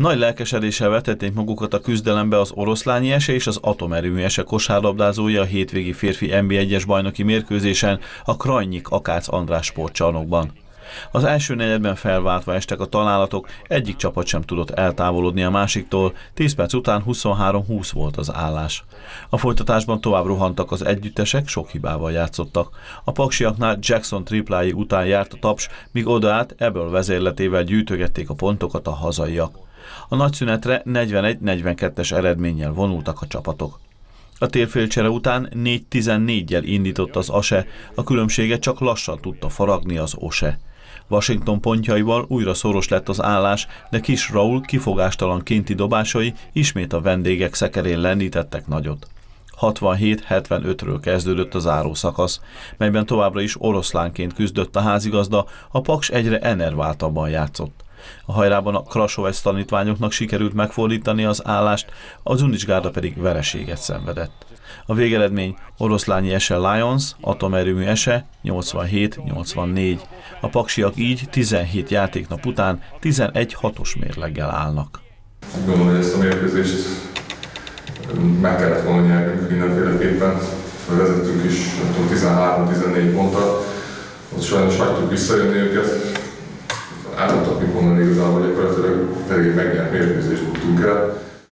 Nagy lelkesedéssel vetették magukat a küzdelembe az oroszlányi ese és az atomerőmű ese kosárlabdázója a hétvégi férfi NB1-es bajnoki mérkőzésen a Krajnyik Akác András sportcsarnokban. Az első negyedben felváltva estek a találatok, egyik csapat sem tudott eltávolodni a másiktól, 10 perc után 23-20 volt az állás. A folytatásban tovább rohantak az együttesek, sok hibával játszottak. A paksiaknál Jackson triplái után járt a taps, míg odaát ebből vezérletével gyűjtögették a pontokat a hazaiak. A nagyszünetre 41-42-es eredménnyel vonultak a csapatok. A térfélcsere után 4-14-jel indított az ASE, a különbséget csak lassan tudta faragni az OSE. Washington pontjaival újra szoros lett az állás, de kis Raul kifogástalan kinti dobásai ismét a vendégek szekerén lendítettek nagyot. 67-75-ről kezdődött a záró szakasz, melyben továbbra is oroszlánként küzdött a házigazda, a Paks egyre enerváltabban játszott. A hajrában a Krasovec tanítványoknak sikerült megfordítani az állást, az Unicsgárda pedig vereséget szenvedett. A végeredmény oroszlányi ese Lions, atomerőmű ese 87-84. A paksiak így 17 játéknap után 11 hatos mérleggel állnak. Gondolom, hogy ezt a mérkőzést meg kellett volna nyernünk mindenféleképpen. Vezettünk is 13-14 ponttal, ott sajnos hagytuk visszajönni őket. Általában mondani igazából, hogy gyakorlatilag elég megnyert mérkőzést tudtunk el